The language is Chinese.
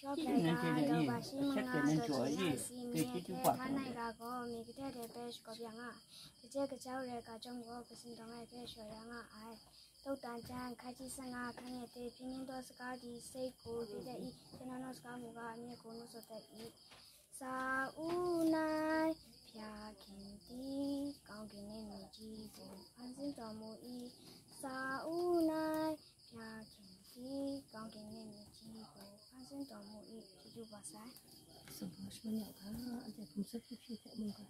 小哥哥，你把心蒙了，多情的思念，他看累了，哥，你对他来不急，哥别忘了，他借个酒来，他将哥的心装满，他却说呀哥，哎，都短暂，看人生啊，看人情，别人都是靠自己，孤独最得意，别人都是靠不靠，你孤独守得一。啥无奈，飘天地，钢筋水泥砌成，繁星照不一。啥 tỏ mỗi chú bà sai. Sửa sửa nhỏ khá, anh sẽ không sức khi chạy mừng còn.